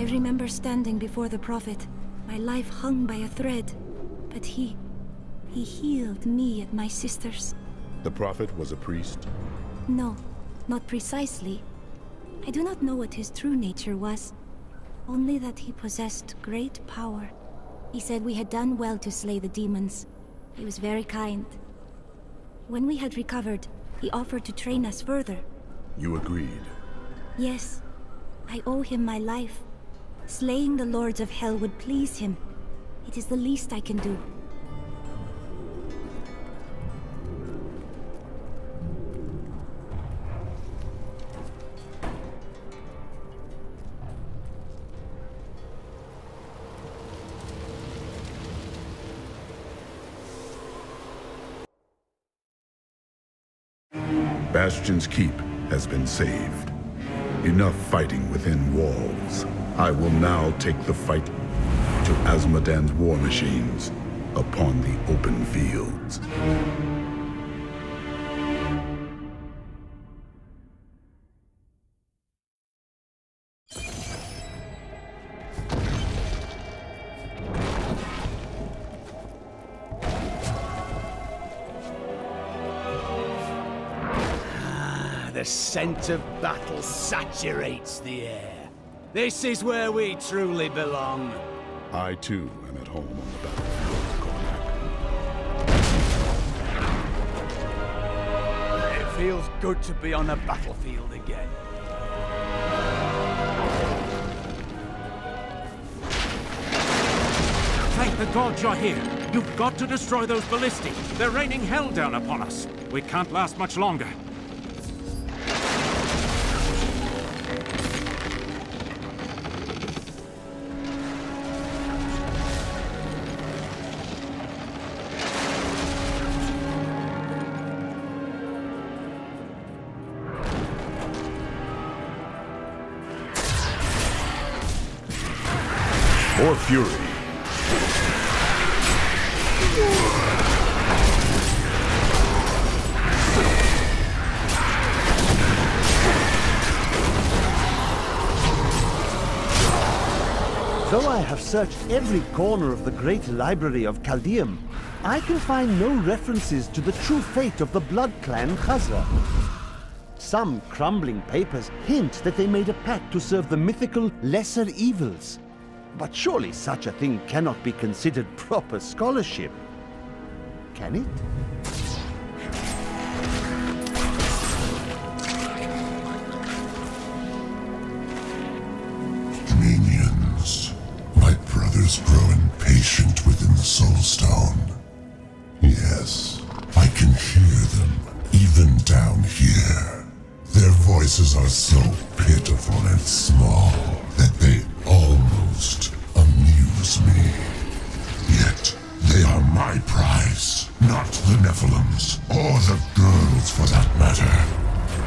I remember standing before the Prophet, my life hung by a thread. But he... he healed me and my sisters. The Prophet was a priest? No, not precisely. I do not know what his true nature was. Only that he possessed great power. He said we had done well to slay the demons. He was very kind. When we had recovered, he offered to train us further. You agreed? Yes. I owe him my life. Slaying the Lords of Hell would please him. It is the least I can do. Bastion's keep has been saved. Enough fighting within walls. I will now take the fight to Azmodan's war machines upon the open fields. Ah, the scent of battle saturates the air. This is where we truly belong. I too am at home on the battlefield. It feels good to be on a battlefield again. Thank the gods you're here. You've got to destroy those ballistae. They're raining hell down upon us. We can't last much longer. More fury. Though I have searched every corner of the great library of Caldeum, I can find no references to the true fate of the Blood Clan Khazra. Some crumbling papers hint that they made a pact to serve the mythical lesser evils. But surely such a thing cannot be considered proper scholarship. Can it? Minions, my brothers grow impatient within the Soul Stone. Yes, I can hear them, even down here. Their voices are so pitiful and small Nephilims, or the girls for that matter.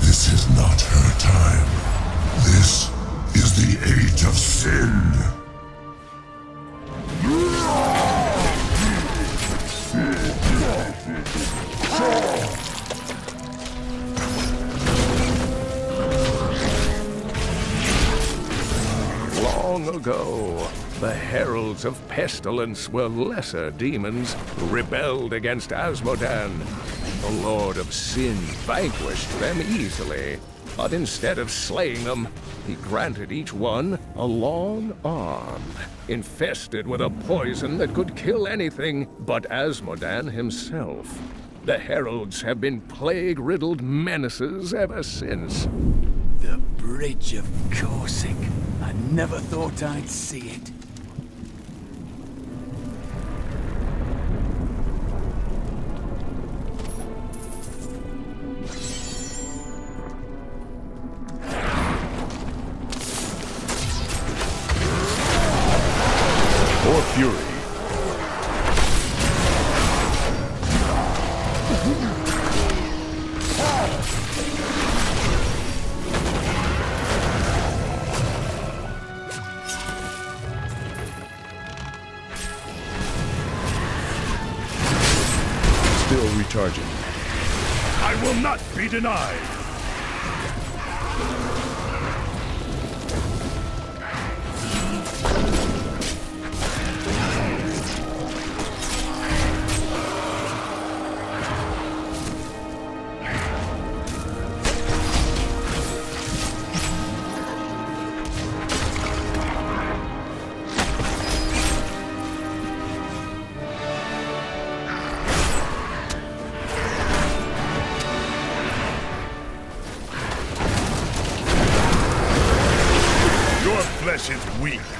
This is not her time. This is the age of sin. Long ago, the heralds of pestilence were lesser demons who rebelled against Azmodan. The Lord of Sin vanquished them easily, but instead of slaying them, he granted each one a long arm, infested with a poison that could kill anything but Azmodan himself. The heralds have been plague-riddled menaces ever since. The Bridge of Korsikk. I never thought I'd see it. Still recharging. I will not be denied! Weak.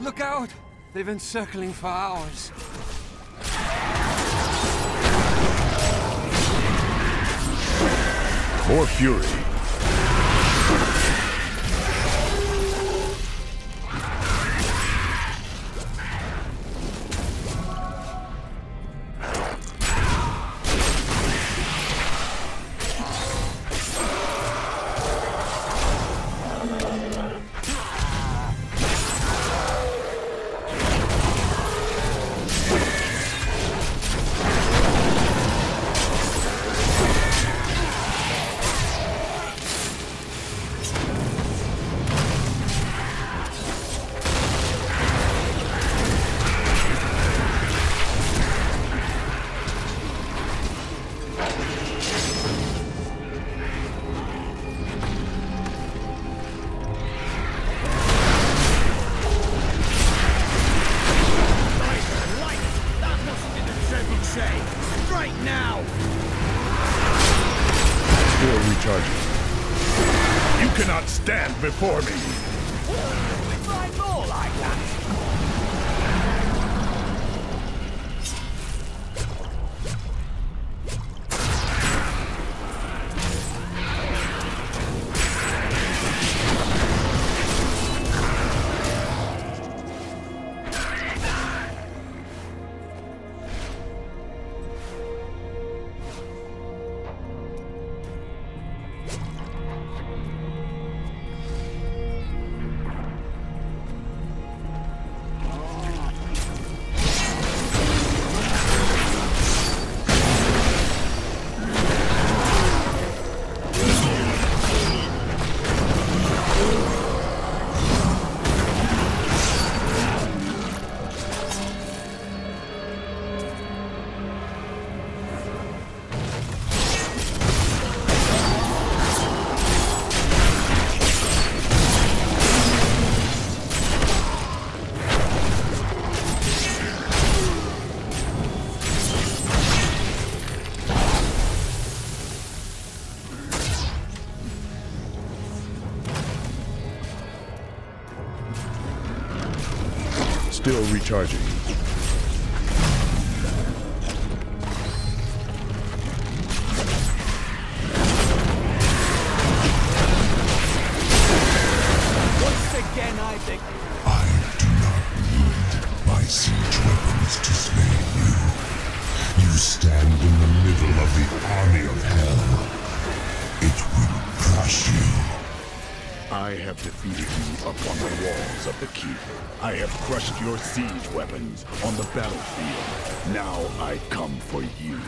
Look out! They've been circling for hours. More Fury. Before me. Still recharging. I have defeated you upon the walls of the keep. I have crushed your siege weapons on the battlefield. Now I come for you.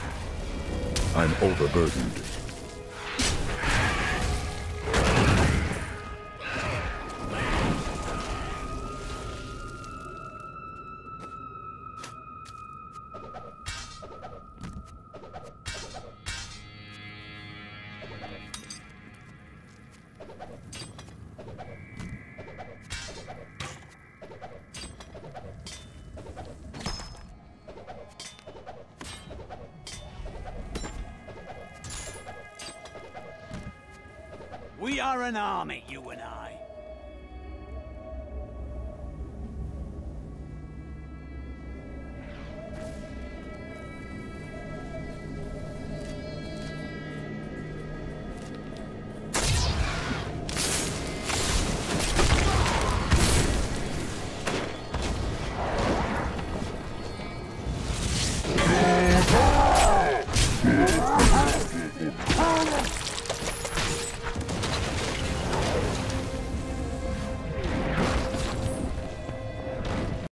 I'm overburdened. We are an army, you and I.